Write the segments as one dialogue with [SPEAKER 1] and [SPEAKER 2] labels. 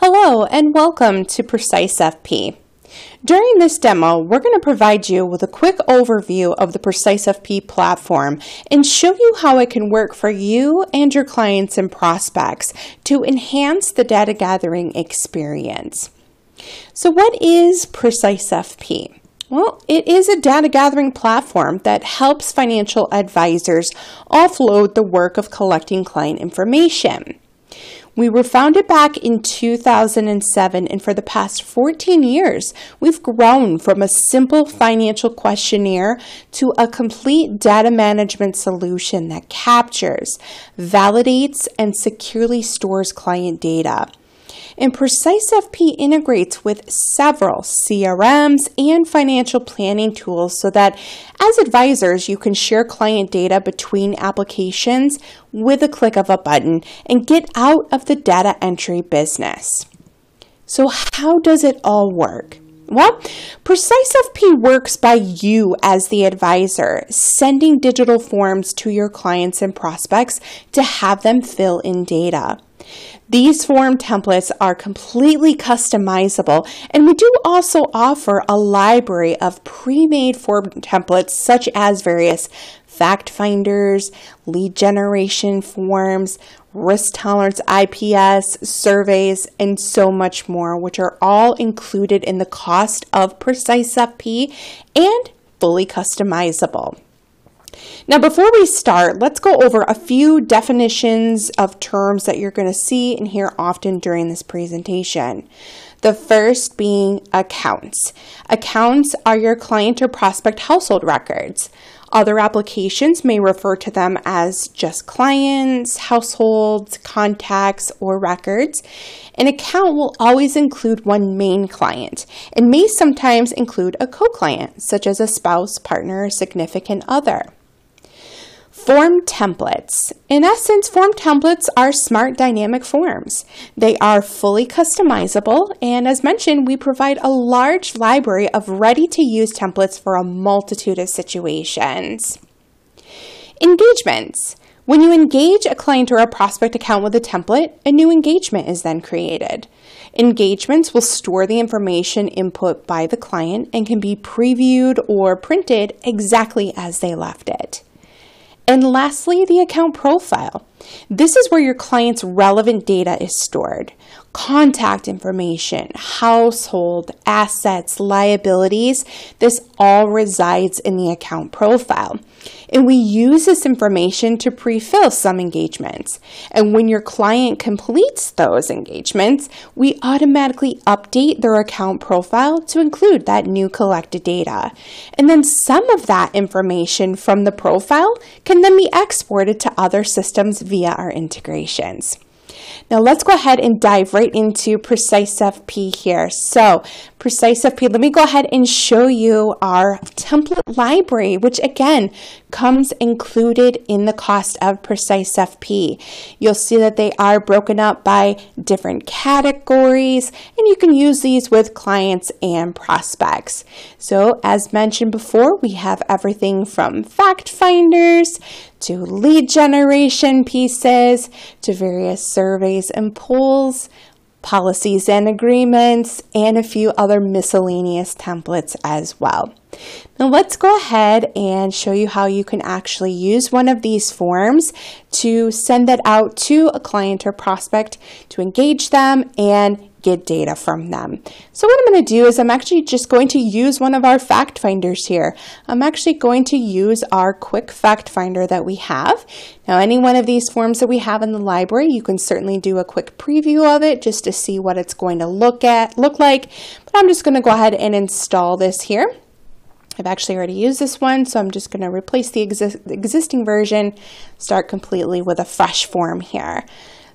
[SPEAKER 1] Hello and welcome to Precise FP. During this demo, we're going to provide you with a quick overview of the Precise FP platform and show you how it can work for you and your clients and prospects to enhance the data gathering experience. So what is Precise FP? Well, it is a data gathering platform that helps financial advisors offload the work of collecting client information. We were founded back in 2007, and for the past 14 years, we've grown from a simple financial questionnaire to a complete data management solution that captures, validates, and securely stores client data. And Precise FP integrates with several CRMs and financial planning tools so that as advisors, you can share client data between applications with a click of a button and get out of the data entry business. So how does it all work? Well, Precise FP works by you as the advisor, sending digital forms to your clients and prospects to have them fill in data. These form templates are completely customizable, and we do also offer a library of pre-made form templates such as various fact finders, lead generation forms, risk tolerance IPS, surveys, and so much more, which are all included in the cost of Precise FP and fully customizable. Now, before we start, let's go over a few definitions of terms that you're going to see and hear often during this presentation. The first being accounts. Accounts are your client or prospect household records. Other applications may refer to them as just clients, households, contacts, or records. An account will always include one main client and may sometimes include a co-client, such as a spouse, partner, or significant other. Form templates. In essence, form templates are smart dynamic forms. They are fully customizable, and as mentioned, we provide a large library of ready to use templates for a multitude of situations. Engagements. When you engage a client or a prospect account with a template, a new engagement is then created. Engagements will store the information input by the client and can be previewed or printed exactly as they left it. And lastly, the account profile. This is where your client's relevant data is stored. Contact information, household, assets, liabilities, this all resides in the account profile. And we use this information to pre-fill some engagements. And when your client completes those engagements, we automatically update their account profile to include that new collected data. And then some of that information from the profile can then be exported to other systems via our integrations. Now let's go ahead and dive right into Precise FP here. So Precise FP, let me go ahead and show you our template library, which again comes included in the cost of Precise FP. You'll see that they are broken up by different categories, and you can use these with clients and prospects. So as mentioned before, we have everything from fact finders to lead generation pieces to various surveys and polls policies and agreements, and a few other miscellaneous templates as well. Now let's go ahead and show you how you can actually use one of these forms to send that out to a client or prospect to engage them and get data from them. So what I'm going to do is I'm actually just going to use one of our fact finders here. I'm actually going to use our quick fact finder that we have. Now any one of these forms that we have in the library, you can certainly do a quick preview of it just to see what it's going to look at look like. But I'm just going to go ahead and install this here. I've actually already used this one, so I'm just going to replace the exi existing version, start completely with a fresh form here.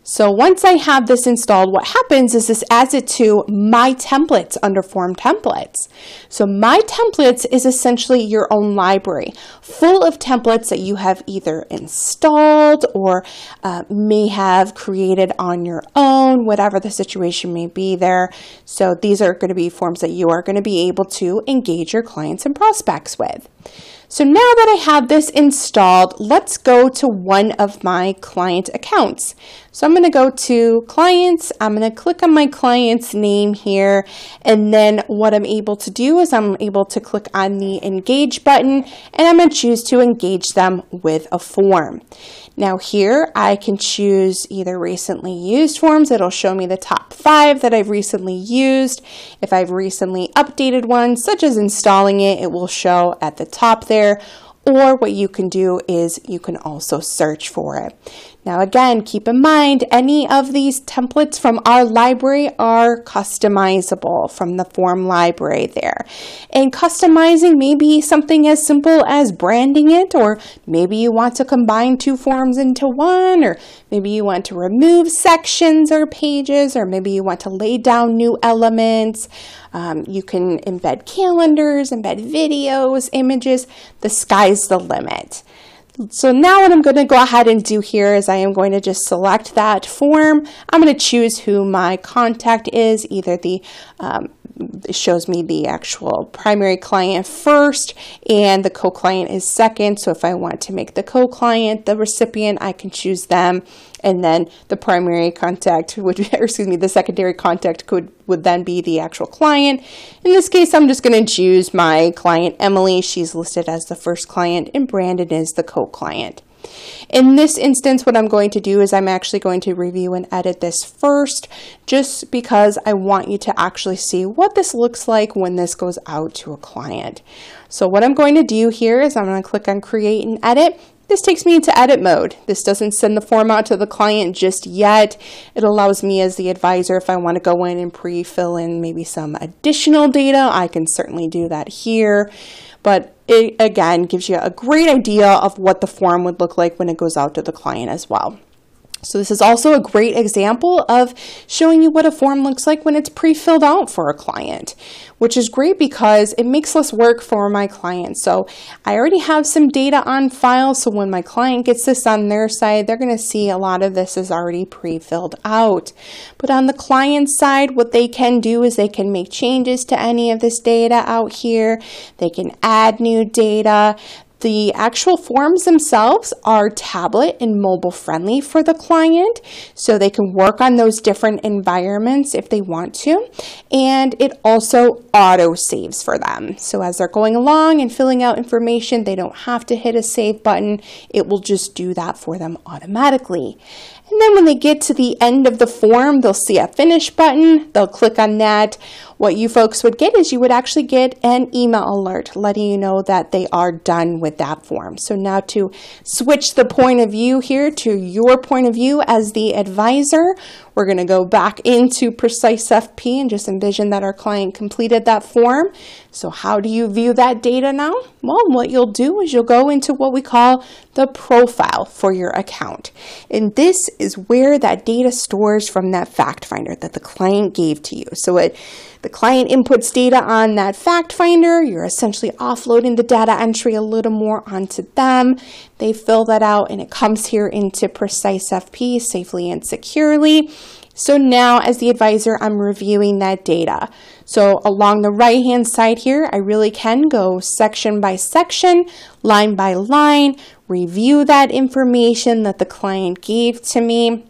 [SPEAKER 1] So once I have this installed, what happens is this adds it to My Templates under Form Templates. So My Templates is essentially your own library full of templates that you have either installed or uh, may have created on your own, whatever the situation may be there. So these are going to be forms that you are going to be able to engage your clients and prospects with. So now that I have this installed, let's go to one of my client accounts. So I'm going to go to clients. I'm going to click on my client's name here. And then what I'm able to do is I'm able to click on the engage button and I'm going to choose to engage them with a form. Now here I can choose either recently used forms. It'll show me the top five that I've recently used. If I've recently updated one, such as installing it, it will show at the top there. Or what you can do is you can also search for it. Now again, keep in mind, any of these templates from our library are customizable from the form library there. And customizing may be something as simple as branding it, or maybe you want to combine two forms into one, or maybe you want to remove sections or pages, or maybe you want to lay down new elements. Um, you can embed calendars, embed videos, images. The sky's the limit. So now what I'm going to go ahead and do here is I am going to just select that form. I'm going to choose who my contact is, either the um, shows me the actual primary client first and the co-client is second. So if I want to make the co-client the recipient, I can choose them. And then the primary contact would, or excuse me, the secondary contact could would then be the actual client. In this case, I'm just going to choose my client Emily. She's listed as the first client and Brandon is the co-client. In this instance, what I'm going to do is I'm actually going to review and edit this first, just because I want you to actually see what this looks like when this goes out to a client. So what I'm going to do here is I'm going to click on create and edit. This takes me into edit mode. This doesn't send the form out to the client just yet. It allows me as the advisor, if I want to go in and pre-fill in maybe some additional data, I can certainly do that here. But it again gives you a great idea of what the form would look like when it goes out to the client as well. So this is also a great example of showing you what a form looks like when it's pre-filled out for a client, which is great because it makes less work for my client. So I already have some data on file. So when my client gets this on their side, they're going to see a lot of this is already pre-filled out. But on the client side, what they can do is they can make changes to any of this data out here. They can add new data. The actual forms themselves are tablet and mobile friendly for the client, so they can work on those different environments if they want to. And it also auto saves for them. So as they're going along and filling out information, they don't have to hit a save button. It will just do that for them automatically. And then when they get to the end of the form, they'll see a finish button. They'll click on that. What you folks would get is you would actually get an email alert letting you know that they are done with that form. So now to switch the point of view here to your point of view as the advisor, we're going to go back into Precise FP and just envision that our client completed that form. So how do you view that data now? Well, what you'll do is you'll go into what we call the profile for your account. And this is where that data stores from that fact finder that the client gave to you. So it the client inputs data on that fact finder. You're essentially offloading the data entry a little more onto them. They fill that out and it comes here into Precise FP safely and securely. So now as the advisor, I'm reviewing that data. So along the right hand side here, I really can go section by section, line by line, review that information that the client gave to me.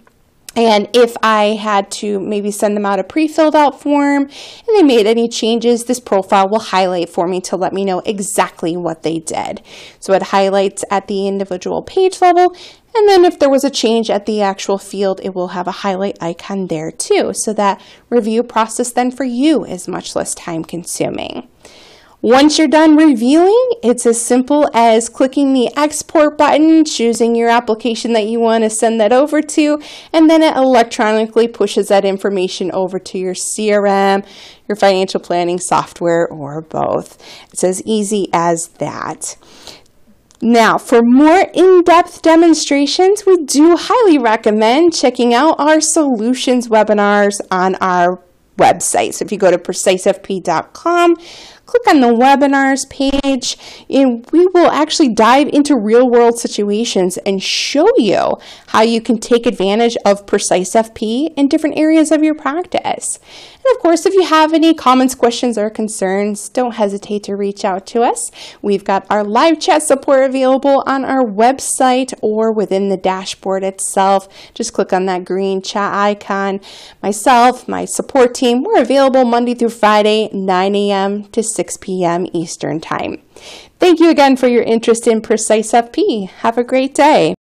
[SPEAKER 1] And if I had to maybe send them out a pre-filled out form and they made any changes, this profile will highlight for me to let me know exactly what they did. So it highlights at the individual page level. And then if there was a change at the actual field, it will have a highlight icon there too. So that review process then for you is much less time consuming. Once you're done reviewing, it's as simple as clicking the export button, choosing your application that you want to send that over to, and then it electronically pushes that information over to your CRM, your financial planning software, or both. It's as easy as that. Now, for more in-depth demonstrations, we do highly recommend checking out our solutions webinars on our website. So if you go to precisefp.com, click on the webinars page and we will actually dive into real world situations and show you how you can take advantage of Precise FP in different areas of your practice. And of course, if you have any comments, questions, or concerns, don't hesitate to reach out to us. We've got our live chat support available on our website or within the dashboard itself. Just click on that green chat icon. Myself, my support team, we're available Monday through Friday, 9 a.m. to 6 p.m. Eastern Time. Thank you again for your interest in Precise FP. Have a great day.